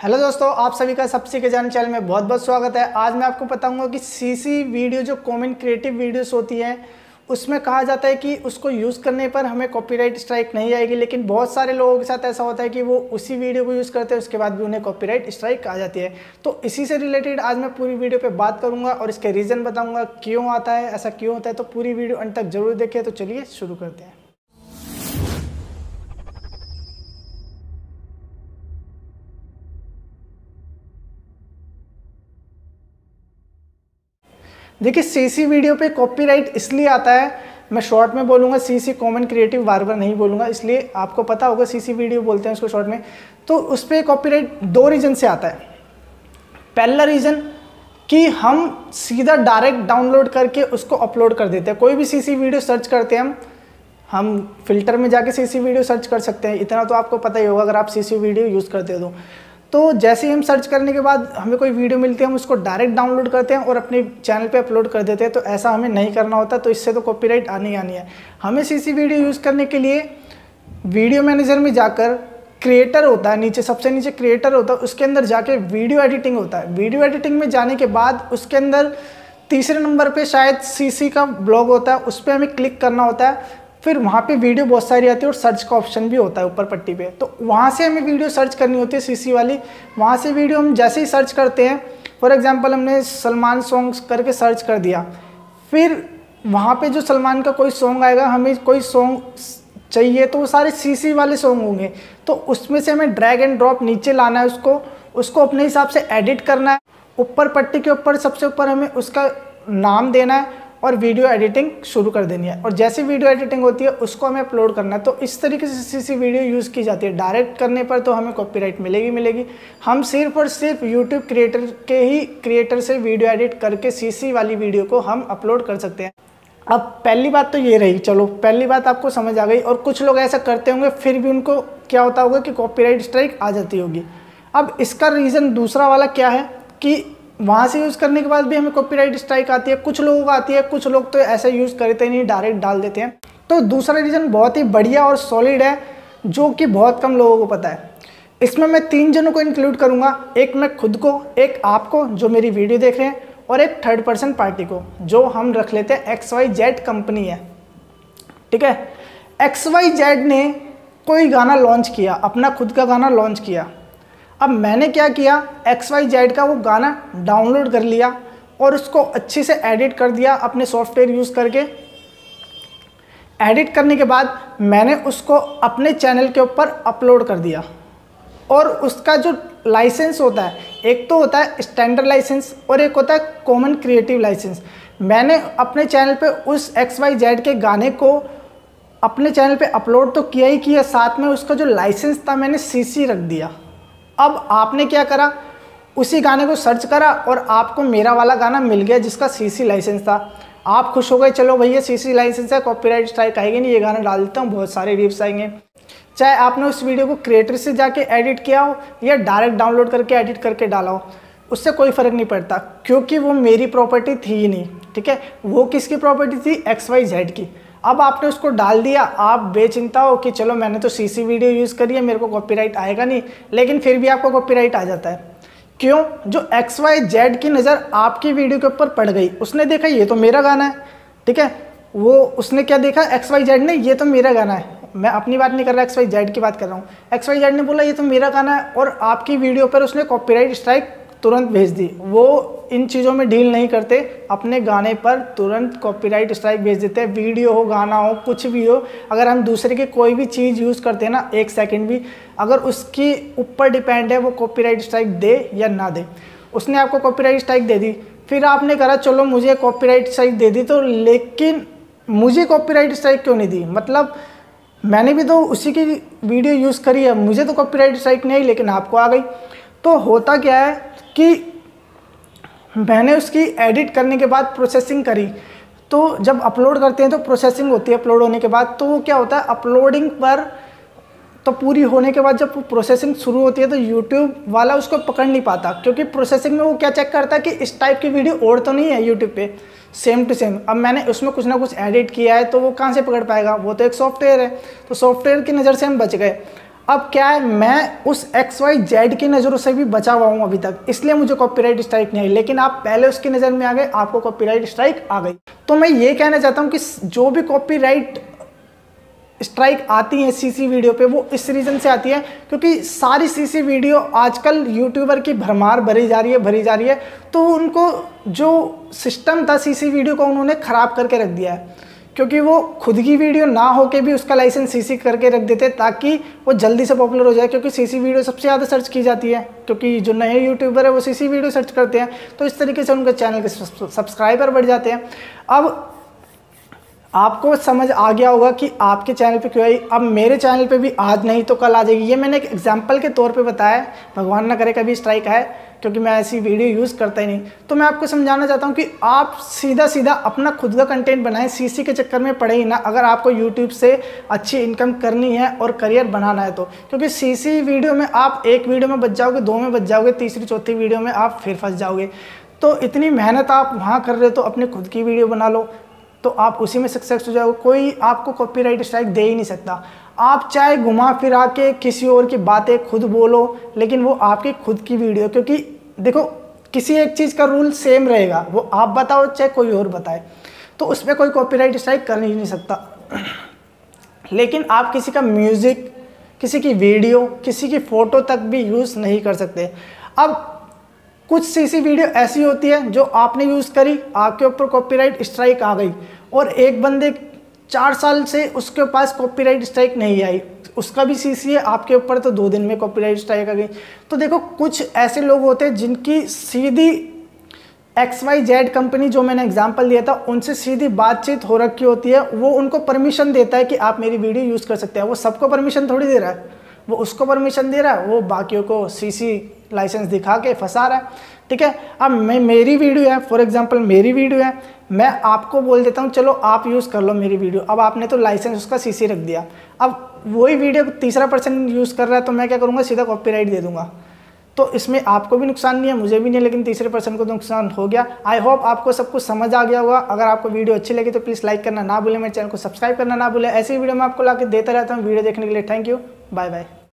Hello दोस्तों, आप सभी का सबसे के जान चैनल में बहुत बहुत स्वागत है। आज मैं आपको बताऊँगा कि सीसी वीडियो, जो कॉमन क्रिएटिव वीडियोस होती हैं, उसमें कहा जाता है कि उसको यूज़ करने पर हमें कॉपीराइट स्ट्राइक नहीं आएगी, लेकिन बहुत सारे लोगों के साथ ऐसा होता है कि वो उसी वीडियो को यूज़ करते हैं, उसके बाद भी उन्हें कॉपीराइट स्ट्राइक आ जाती है। तो इसी से रिलेटेड आज मैं पूरी वीडियो पे बात करूँगा और इसके रीज़न बताऊँगा, क्यों आता है, ऐसा क्यों होता है तो पूरी वीडियो अंत तक ज़रूर देखिए तो चलिए शुरू करते हैं। देखिए सीसी वीडियो पे कॉपीराइट इसलिए आता है, मैं शॉर्ट में बोलूँगा सीसी कॉमन क्रिएटिव बार बार नहीं बोलूँगा, इसलिए आपको पता होगा सीसी वीडियो बोलते हैं उसको शॉर्ट में। तो उस पर कॉपीराइट दो रीज़न से आता है। पहला रीज़न कि हम सीधा डायरेक्ट डाउनलोड करके उसको अपलोड कर देते हैं। कोई भी सीसी वीडियो सर्च करते हैं हम हम फ़िल्टर में जाके सीसी वीडियो सर्च कर सकते हैं। इतना तो आपको पता ही होगा, अगर आप सीसी वीडियो यूज़ करते हो तो। तो जैसे ही हम सर्च करने के बाद हमें कोई वीडियो मिलती है, हम उसको डायरेक्ट डाउनलोड करते हैं और अपने चैनल पे अपलोड कर देते हैं तो ऐसा हमें नहीं करना होता तो इससे तो कॉपीराइट आनी आनी है। हमें सीसी वीडियो यूज़ करने के लिए वीडियो मैनेजर में जाकर क्रिएटर होता है, नीचे सबसे नीचे क्रिएटर होता है, उसके अंदर जाके वीडियो एडिटिंग होता है। वीडियो एडिटिंग में जाने के बाद उसके अंदर तीसरे नंबर पे शायद सीसी का ब्लॉग होता है, उस पर हमें क्लिक करना होता है। फिर वहाँ पे वीडियो बहुत सारी आती है और सर्च का ऑप्शन भी होता है ऊपर पट्टी पे। तो वहाँ से हमें वीडियो सर्च करनी होती है सीसी वाली। वहाँ से वीडियो हम जैसे ही सर्च करते हैं फॉर एग्ज़ाम्पल हमने सलमान सॉन्ग्स करके सर्च कर दिया। फिर वहाँ पे जो सलमान का कोई सॉन्ग आएगा, हमें कोई सॉन्ग चाहिए तो वो सारे सीसी वाले सॉन्ग होंगे। तो उसमें से हमें ड्रैग एंड ड्रॉप नीचे लाना है उसको। उसको अपने हिसाब से एडिट करना है। ऊपर पट्टी के ऊपर, सबसे ऊपर हमें उसका नाम देना है। और वीडियो एडिटिंग शुरू कर देनी है। और जैसी वीडियो एडिटिंग होती है, उसको हमें अपलोड करना है। तो इस तरीके से सी सी वीडियो यूज़ की जाती है। डायरेक्ट करने पर तो हमें कॉपीराइट मिलेगी मिलेगी। हम सिर्फ़ और सिर्फ़ यूट्यूब क्रिएटर के ही क्रिएटर से वीडियो एडिट करके सी वाली वीडियो को हम अपलोड कर सकते हैं। अब पहली बात तो ये रही, चलो, पहली बात आपको समझ आ गई। और कुछ लोग ऐसा करते होंगे, फिर भी उनको क्या होता होगा कि कॉपीराइट स्ट्राइक आ जाती होगी। अब इसका रीज़न दूसरा वाला क्या है कि वहाँ से यूज़ करने के बाद भी हमें कॉपीराइट स्ट्राइक आती है। कुछ लोगों को आती है, कुछ लोग तो ऐसे यूज़ करते नहीं डायरेक्ट डाल देते हैं। तो दूसरा रीज़न बहुत ही बढ़िया और सॉलिड है, जो कि बहुत कम लोगों को पता है। इसमें मैं तीन जनों को इंक्लूड करूँगा। एक मैं खुद को, एक आपको, जो मेरी वीडियो देख रहे हैं, और एक थर्ड पर्सन पार्टी को, जो हम रख लेते हैं। एक्स वाई जेड कंपनी है। ठीक है? एक्स वाई जेड ने कोई गाना लॉन्च किया, अपना खुद का गाना लॉन्च किया। अब मैंने क्या किया? एक्स वाई जेड का वो गाना डाउनलोड कर लिया और उसको अच्छे से एडिट कर दिया अपने सॉफ्टवेयर यूज़ करके। एडिट करने के बाद मैंने उसको अपने चैनल के ऊपर अपलोड कर दिया। और उसका जो लाइसेंस होता है, एक तो होता है स्टैंडर्ड लाइसेंस और एक होता है कॉमन क्रिएटिव लाइसेंस मैंने अपने चैनल पे उस एक्स वाई जेड के गाने को अपने चैनल पे अपलोड तो किया ही किया, साथ में उसका जो लाइसेंस था मैंने सीसी रख दिया। अब आपने क्या करा? उसी गाने को सर्च करा और आपको मेरा वाला गाना मिल गया जिसका सीसी लाइसेंस था। आप खुश हो गए, चलो भैया सीसी लाइसेंस है कॉपीराइट स्ट्राइक आएगी नहीं, ये गाना डाल देता हूँ, बहुत सारे व्यूज़ आएँगे। चाहे आपने उस वीडियो को क्रिएटर से जाके एडिट किया हो या डायरेक्ट डाउनलोड करके एडिट करके डाला हो, उससे कोई फ़र्क नहीं पड़ता, क्योंकि वो मेरी प्रॉपर्टी थी ही नहीं, ठीक है? वो किसकी प्रॉपर्टी थी? एक्स वाई जेड की। अब आपने उसको डाल दिया, आप बेचिंता हो कि चलो मैंने तो सीसी वीडियो यूज़ करी है, मेरे को कॉपीराइट आएगा नहीं, लेकिन फिर भी आपको कॉपीराइट आ जाता है। क्यों? जो एक्स वाई जेड की नज़र आपकी वीडियो के ऊपर पड़ गई, उसने देखा ये तो मेरा गाना है, ठीक है? वो उसने क्या देखा? एक्स वाई जेड ने ये तो मेरा गाना है। मैं अपनी बात नहीं कर रहा एक्स वाई जेड की बात कर रहा हूँ। एक्स वाई जेड ने बोला, ये तो मेरा गाना है, और आपकी वीडियो पर उसने कॉपीराइट स्ट्राइक तुरंत भेज दी। वो इन चीज़ों में डील नहीं करते, अपने गाने पर तुरंत कॉपीराइट स्ट्राइक भेज देते हैं। वीडियो हो, गाना हो, कुछ भी हो, अगर हम दूसरे की कोई भी चीज़ यूज़ करते हैं ना, एक सेकंड भी, अगर उसकी ऊपर डिपेंड है, वो कॉपीराइट स्ट्राइक दे या ना दे। उसने आपको कॉपीराइट स्ट्राइक दे दी। फिर आपने कहा, चलो, मुझे कॉपीराइट स्ट्राइक दे दी। तो लेकिन मुझे कॉपीराइट स्ट्राइक क्यों नहीं दी? मतलब मैंने भी तो उसी की वीडियो यूज़ करी है। मुझे तो कॉपीराइट स्ट्राइक नहीं, लेकिन आपको आ गई। तो होता क्या है कि मैंने उसकी एडिट करने के बाद प्रोसेसिंग करी। तो जब अपलोड करते हैं तो प्रोसेसिंग होती है अपलोड होने के बाद। तो वो क्या होता है अपलोडिंग पर तो पूरी होने के बाद जब प्रोसेसिंग शुरू होती है तो यूट्यूब वाला उसको पकड़ नहीं पाता। क्योंकि प्रोसेसिंग में वो क्या चेक करता है कि इस टाइप की वीडियो और तो नहीं है यूट्यूब पे। सेम टू सेम अब मैंने उसमें कुछ ना कुछ एडिट किया है तो वो कहाँ से पकड़ पाएगा? वो तो एक सॉफ्टवेयर है। तो सॉफ्टवेयर की नज़र से हम बच गए। अब क्या है, मैं उस एक्स वाई जेड की नज़रों से भी बचा हुआ हूँ अभी तक। इसलिए मुझे कॉपीराइट स्ट्राइक नहीं आई। लेकिन आप पहले उसकी नज़र में आ गए, आपको कॉपीराइट स्ट्राइक आ गई। तो मैं ये कहना चाहता हूँ कि जो भी कॉपीराइट स्ट्राइक आती है सीसी वीडियो पे, वो इस रीज़न से आती है क्योंकि सारी सीसी वीडियो आजकल यूट्यूबर की भरमार भरी जा रही है, भरी जा रही है। तो उनको जो सिस्टम था सीसी वीडियो का, उन्होंने ख़राब करके रख दिया है। क्योंकि वो खुद की वीडियो ना होके भी उसका लाइसेंस सीसी करके रख देते ताकि वो जल्दी से पॉपुलर हो जाए, क्योंकि सीसी वीडियो सबसे ज़्यादा सर्च की जाती है, क्योंकि जो नए यूट्यूबर है वो सीसी वीडियो सर्च करते हैं तो इस तरीके से उनके चैनल के सब्सक्राइबर बढ़ जाते हैं। अब आपको समझ आ गया होगा कि आपके चैनल पे क्यों आई। अब मेरे चैनल पे भी आज नहीं तो कल आ जाएगी। ये मैंने एक एग्ज़ाम्पल के तौर पे बताया भगवान ना करे कभी स्ट्राइक आए, क्योंकि मैं ऐसी वीडियो यूज़ करता ही नहीं। तो मैं आपको समझाना चाहता हूँ कि आप सीधा सीधा अपना खुद का कंटेंट बनाएँ। सीसी के चक्कर में पड़े ही ना। अगर आपको यूट्यूब से अच्छी इनकम करनी है और करियर बनाना है तो। क्योंकि सी वीडियो में आप एक वीडियो में बच जाओगे, दो में बच जाओगे, तीसरी, चौथी वीडियो में आप फिर फंस जाओगे। तो इतनी मेहनत आप वहाँ कर रहे हो तो अपने खुद की वीडियो बना लो। तो आप उसी में सक्सेस हो जाओगे कोई आपको कॉपीराइट स्ट्राइक दे ही नहीं सकता। आप चाहे घुमा फिरा के किसी और की बातें खुद बोलो, लेकिन वो आपकी खुद की वीडियो क्योंकि देखो, किसी एक चीज़ का रूल सेम रहेगा। वो आप बताओ, चाहे कोई और बताए। तो उस पर कोई कॉपीराइट स्ट्राइक कर ही नहीं सकता। लेकिन आप किसी का म्यूज़िक किसी की वीडियो किसी की फ़ोटो तक भी यूज़ नहीं कर सकते। अब कुछ सीसी वीडियो ऐसी होती है जो आपने यूज़ करी, आपके ऊपर कॉपीराइट स्ट्राइक आ गई और एक बंदे चार साल से उसके पास कॉपीराइट स्ट्राइक नहीं आई। उसका भी सीसी है, आपके ऊपर तो दो दिन में कॉपीराइट स्ट्राइक आ गई। तो देखो, कुछ ऐसे लोग होते हैं जिनकी सीधी एक्स वाई जेड कंपनी जो मैंने एग्ज़ाम्पल दिया था, उनसे सीधी बातचीत हो रखी होती है। वो उनको परमिशन देता है कि आप मेरी वीडियो यूज़ कर सकते हैं। वो सबको परमिशन थोड़ी दे रहा है। वो उसको परमिशन दे रहा है, वो बाकियों को सीसी लाइसेंस दिखा के फंसा रहा है। ठीक है? अब मैं, मेरी वीडियो है फॉर एग्जांपल मेरी वीडियो है, मैं आपको बोल देता हूँ, चलो, आप यूज़ कर लो मेरी वीडियो अब आपने तो लाइसेंस उसका सीसी रख दिया। अब वही वीडियो तीसरा पर्सन यूज़ कर रहा है तो मैं क्या करूँगा? सीधा कॉपीराइट दे दूँगा। तो इसमें आपको भी नुकसान नहीं है, मुझे भी नहीं लेकिन तीसरे पर्सन को तो नुकसान हो गया। आई होप आपको सब कुछ समझ आ गया होगा। अगर आपको वीडियो अच्छी लगी तो प्लीज़ लाइक करना ना भूलें, मेरे चैनल को सब्सक्राइब करना ना भूलें। ऐसी वीडियो मैं आपको ला देता रहता हूँ। वीडियो देखने के लिए थैंक यू बाय बाय